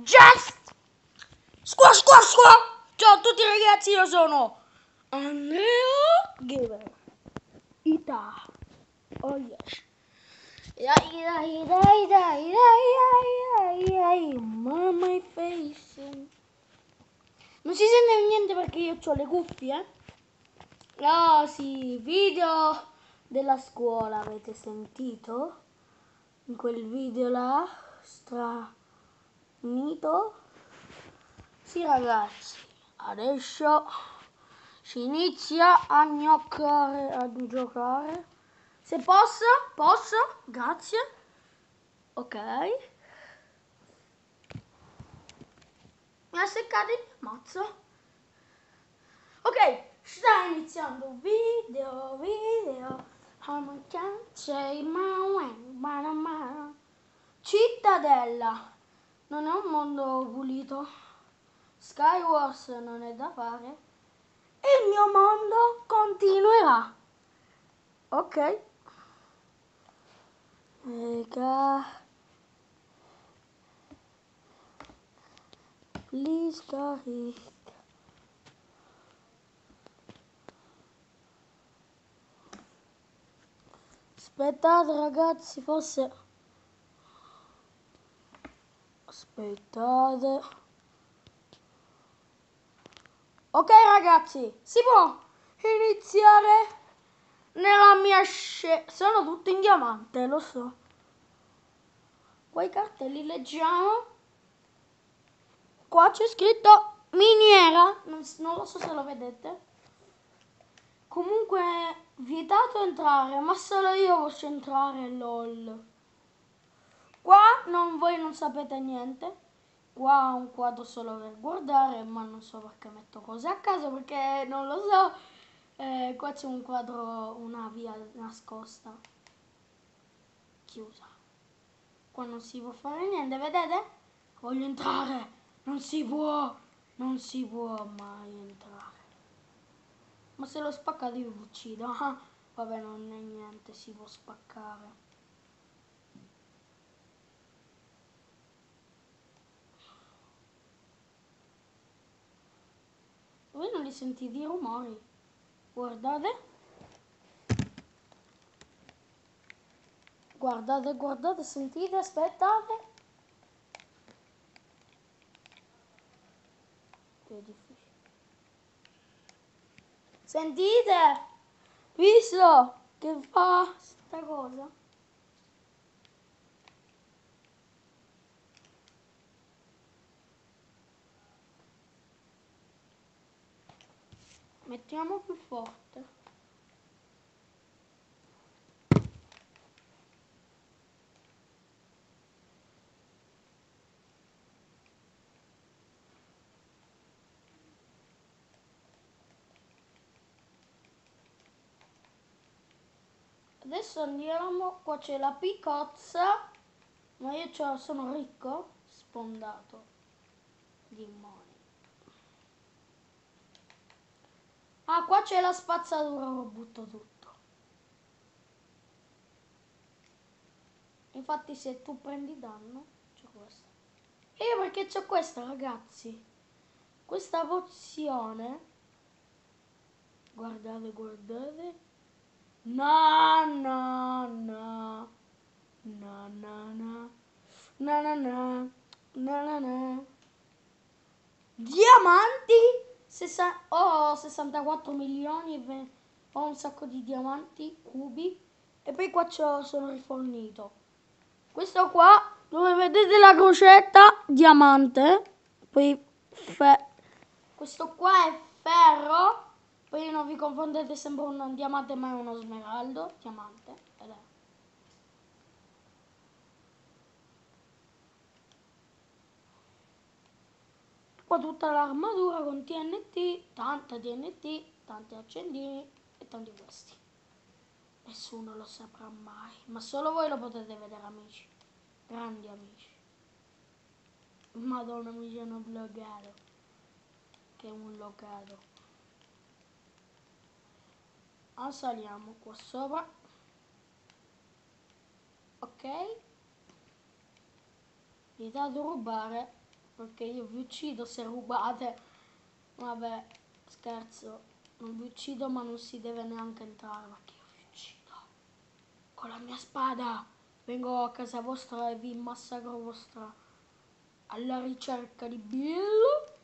Just Squash squash squash Ciao a tutti ragazzi, io sono Andrea Gamer Ita. Oh yes. Dai dai dai dai dai dai dai Ma my face. Non si sente niente perché io ho le cuffie Ah sì, video della scuola avete sentito? In quel video là stranito sì ragazzi, adesso si inizia a gnoccare, a giocare. Se posso, posso, grazie. Ok. Mi ha seccato il mazzo. Ok, sta iniziando video, video. Cittadella. Non è un mondo pulito. Skywars non è da fare e il mio mondo continuerà. Ok. Ega. Please go Aspettate ragazzi, forse... Aspettate. Ok ragazzi, si può iniziare nella mia scelta. Sono tutti in diamante, lo so. Qua i cartelli leggiamo. Qua c'è scritto miniera, non, non lo so se lo vedete. Comunque vietato entrare, ma solo io posso entrare, lol. Qua non, voi non sapete niente qua un quadro solo per guardare, ma non so perché metto cose a caso, perché non lo so. Eh, qua c'è un quadro, una via nascosta, chiusa. Qua non si può fare niente, vedete? Voglio entrare, non si può, non si può mai entrare. Ma se lo spaccate io vi uccido. Vabbè, non è niente, si può spaccare. Voi non li sentite i rumori? Guardate. Guardate, guardate, sentite, aspettate. Che è difficile. Sentite? Visto che fa sta cosa? Mettiamo più forte. Adesso andiamo, qua c'è la picozza, ma io sono ricco, sfondato di money. Ah, qua c'è la spazzatura, lo butto tutto. Infatti se tu prendi danno, c'è questa. E io perché c'ho questa, ragazzi? Questa pozione. Guardate, guardate. No, no, no. No, no, no. No, no, no. No, no, no. Diamanti? Ho 64 milioni e ho un sacco di diamanti, cubi e poi qua sono rifornito. Questo qua dove vedete la crocetta diamante, poi questo qua è ferro, poi non vi confondete sembra un diamante ma è uno smeraldo, diamante Qua tutta l'armatura con TNT, tanta TNT, tanti accendini e tanti questi. Nessuno lo saprà mai, ma solo voi lo potete vedere amici, grandi amici. Madonna mi sono bloccato, che è un locato. Assaliamo qua sopra. Ok. Vietato rubare perché io vi uccido se rubate. Vabbè, scherzo, non vi uccido ma non si deve neanche entrare perché io vi uccido. Con la mia spada vengo a casa vostra e vi massacro vostra alla ricerca di Bill.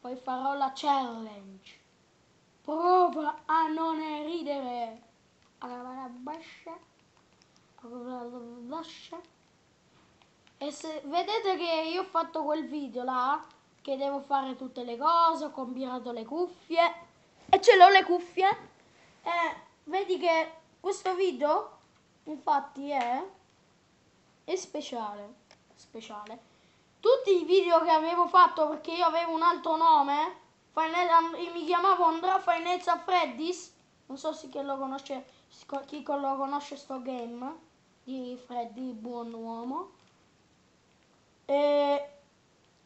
Poi farò la challenge. Prova a non ridere. E se vedete che io ho fatto quel video là, che devo fare tutte le cose, ho combinato le cuffie e ce l'ho le cuffie. E vedi che questo video infatti è, è speciale. Speciale. Tutti i video che avevo fatto perché io avevo un altro nome, mi chiamavo Andrea Finezza Freddy's, non so se chi lo conosce, chi lo conosce sto game di Freddy, buon uomo. E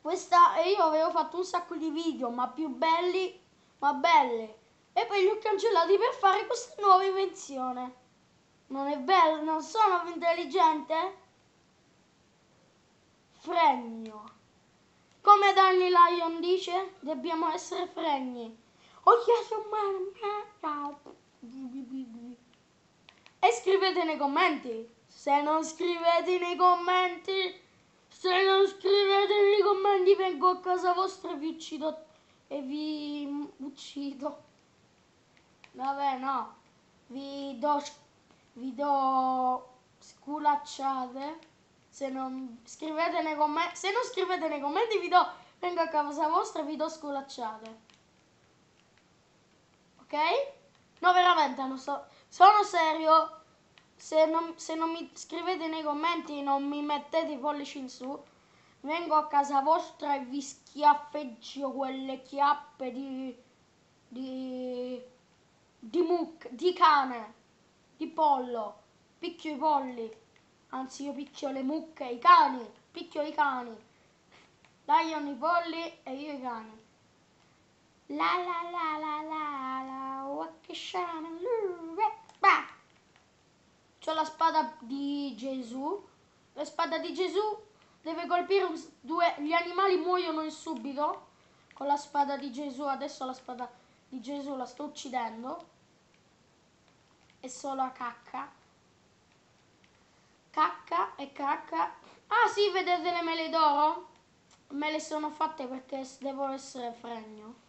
questa, io avevo fatto un sacco di video, ma più belli, ma belle. E poi li ho cancellati per fare questa nuova invenzione. Non è bello? Non sono intelligente? Fregno. Come Danny Lion dice, dobbiamo essere fregni. Oh yes, E scrivete nei commenti. Se non scrivete nei commenti, se non scrivete nei commenti vengo a casa vostra e vi uccido e vi uccido. Vabbè no, vi do, vi do sculacciate. Se non scrivete nei commenti, se non scrivete nei commenti vi do, vengo a casa vostra e vi do sculacciate. Ok? No, veramente, non so, sono serio se non, se non mi scrivete nei commenti e non mi mettete i pollici in su, vengo a casa vostra e vi schiaffeggio quelle chiappe di, di, di muc, di cane, di pollo, picchio i polli, anzi io picchio le mucche, i cani, picchio i cani, Lion i polli e io i cani. La la la la la la, what che shine, bah! C'ho la spada di Gesù. La spada di Gesù deve colpire due... Gli animali muoiono in subito. Con la spada di Gesù. Adesso la spada di Gesù la sto uccidendo. È solo a cacca. Cacca e cacca. Ah sì, vedete le mele d'oro? Me le sono fatte perché devo essere fregno.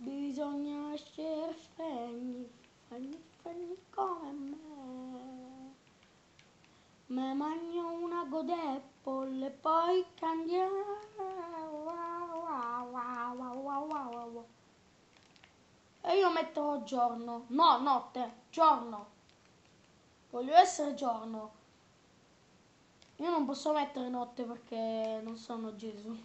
Bisogna essere fregni, fregni, fregni come me. Me mangio una godapple e poi candiamo. E io metto giorno. No, notte. Giorno. Voglio essere giorno. Io non posso mettere notte perché non sono Gesù.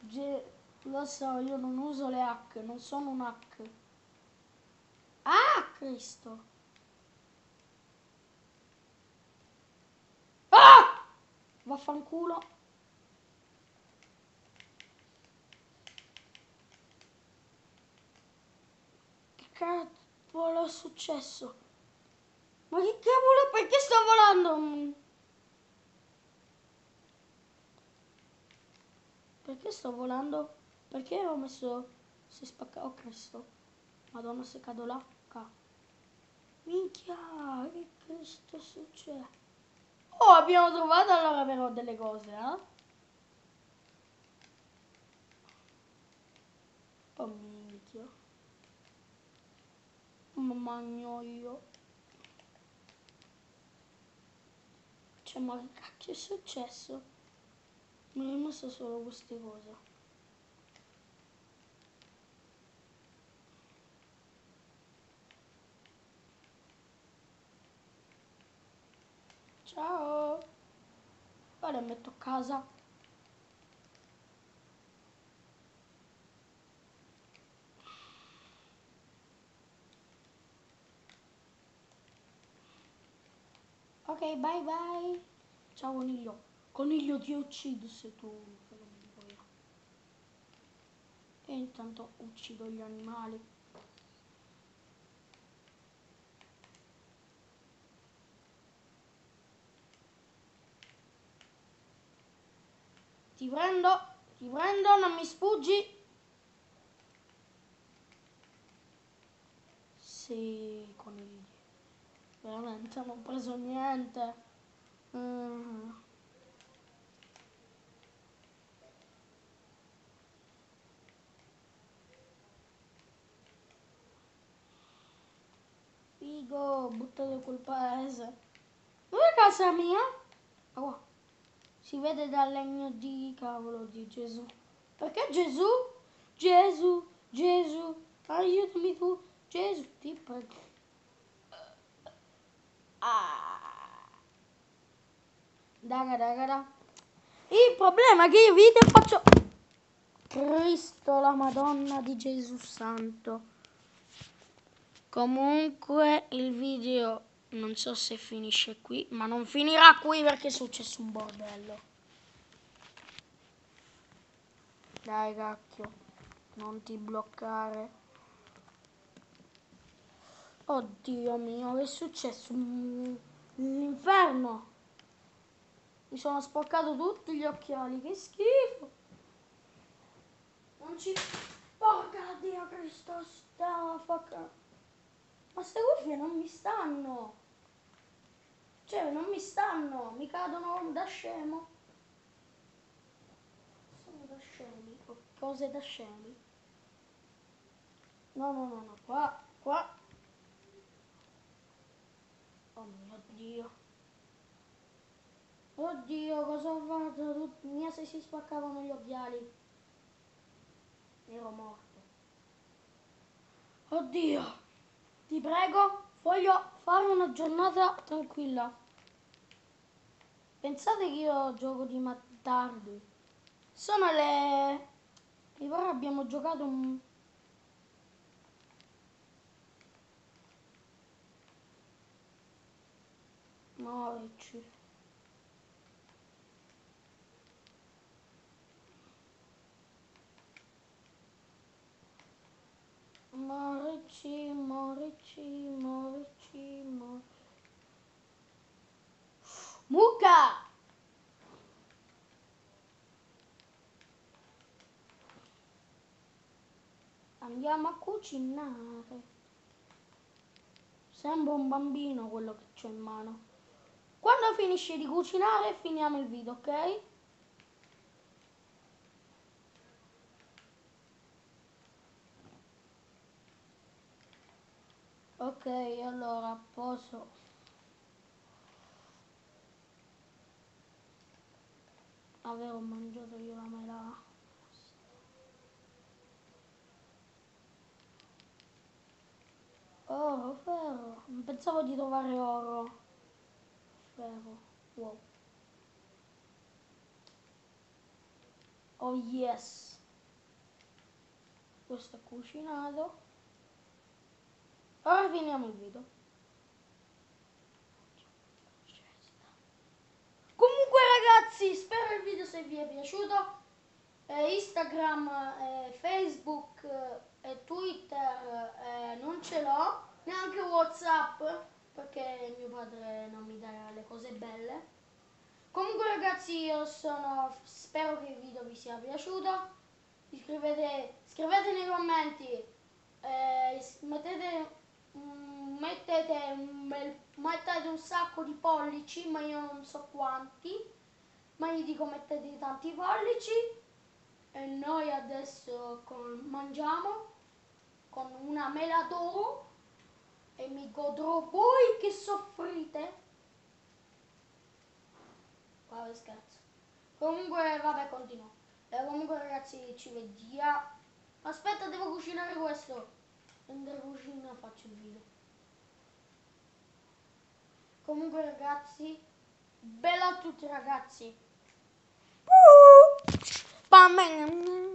Ge lo so, io non uso le hack, non sono un hack. Ah, Cristo! Ah! Vaffanculo. Che cavolo è successo? Ma che cavolo, perché sto volando? Perché sto volando? Perché ho messo... Si spacca... Oh Cristo. Madonna se cado là. Minchia, che Cristo succede? Oh, abbiamo trovato allora però delle cose, eh? Oh minchia. Ma magno io. Cioè, ma che cacchio è successo? Mi è rimasto solo queste cose. Ciao. Ora metto a casa. Ok, bye bye. Ciao coniglio. Coniglio ti uccido se tu. E intanto uccido gli animali. Ti prendo, ti prendo, non mi sfuggi. Sì, conigli. Veramente non ho preso niente. Mm. Figo, buttato quel paese. Dove è casa mia? Oh, si vede dal legno di cavolo di Gesù. Perché Gesù? Gesù, Gesù, aiutami tu. Gesù, ti prego. Ah. Daga, daga, da. Il problema è che io video faccio... Cristo, la Madonna di Gesù Santo. Comunque il video non so se finisce qui, ma non finirà qui perché è successo un bordello. Dai cacchio, non ti bloccare. Oddio mio, è successo l'inferno. Mi sono sporcato tutti gli occhiali, che schifo. Non ci... Porca Dio Cristo, sta. Ma queste cuffie non mi stanno. Cioè, non mi stanno, mi cadono da scemo. Sono da scemi, cose da scemi. No, no, no, no, qua, qua. Oh mio Dio. Oddio, cosa ho fatto? Mia se si spaccavano gli occhiali. Ero morto. Oddio. Ti prego, voglio fare una giornata tranquilla. Pensate che io gioco di tardi. Sono le... Mi pare abbiamo giocato un... Morici, Morici, Morici, Morici. Mucca! Andiamo a cucinare. Sembra un bambino quello che ho in mano. Quando finisce di cucinare finiamo il video, ok? ok allora posso avevo mangiato io la mela oro ferro. Pensavo di trovare oro. Ferro. Wow. Oh yes. Questo è cucinato. Ora finiamo il video. Comunque ragazzi, spero il video se vi è piaciuto. Eh, Instagram, eh, Facebook eh, e Twitter non ce l'ho, neanche Whatsapp, perché mio padre non mi dà le cose belle. Comunque ragazzi, io sono, spero che il video vi sia piaciuto. Iscrivete, scrivete nei commenti, mettete Mm, mettete mettete un sacco di pollici, ma io non so quanti, ma io dico mettete tanti pollici e noi adesso con, mangiamo con una mela d'oro e mi godrò voi che soffrite. Vabbè scherzo. Comunque vabbè continuo. E comunque ragazzi ci vediamo. Aspetta devo cucinare questo prendere cucina faccio il video comunque ragazzi bella a tutti ragazzi 光明